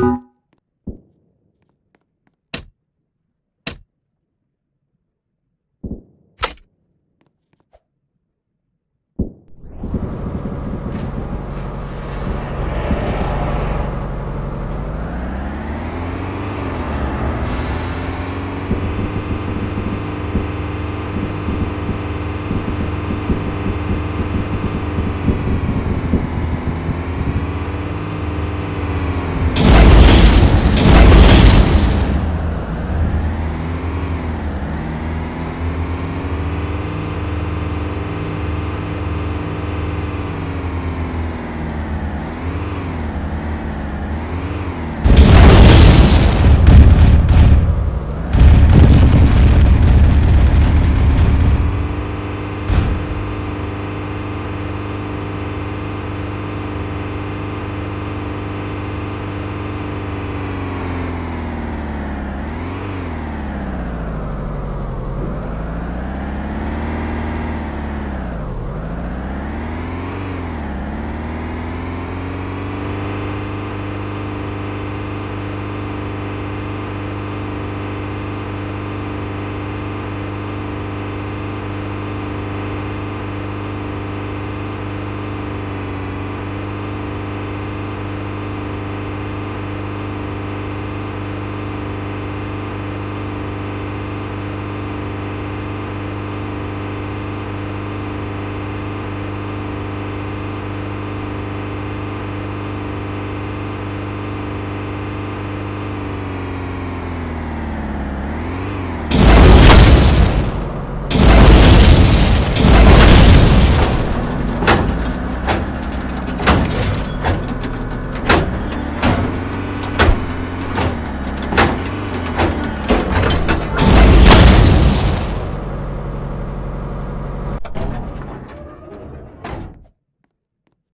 you